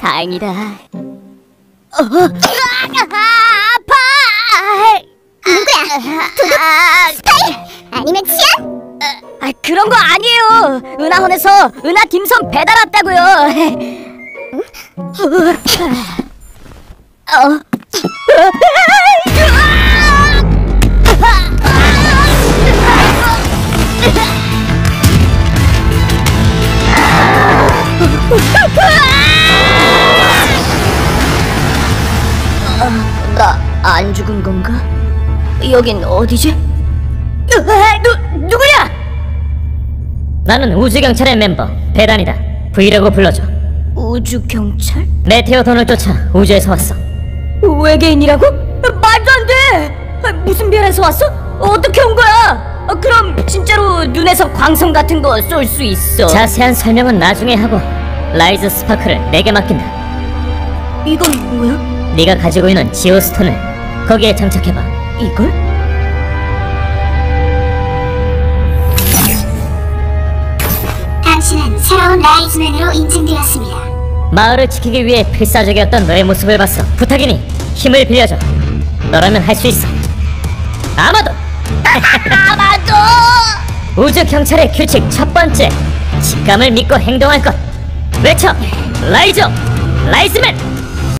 다행이다. 어, 아, 아파. 누구야? 도둑? 스타일? 아니면 치안? 아, 그런 거 아니에요. 은하원에서 은하 딤섬 배달 왔다고요. 어. 나안 죽은 건가? 여긴 어디지? 누, 누구야? 나는 우주경찰의 멤버 배단이다 브이라고 불러줘 우주 경찰? 메테오 돈을 쫓아 우주에서 왔어 외계인이라고? 말도 안 돼! 아, 무슨 별에서 왔어? 어떻게 온 거야? 아, 그럼 진짜로 눈에서 광선 같은 거 쏠 수 있어? 자세한 설명은 나중에 하고 라이즈 스파크를 내게 맡긴다 이건 뭐야? 네가 가지고 있는 지오스톤을 거기에 장착해봐. 이걸? 당신은 새로운 라이즈맨으로 인증되었습니다. 마을을 지키기 위해 필사적이었던 너의 모습을 봤어 부탁이니 힘을 빌려줘. 너라면 할 수 있어. 아마도! 아마도! 우주 경찰의 규칙 첫 번째. 직감을 믿고 행동할 것. 외쳐! 라이저 라이즈맨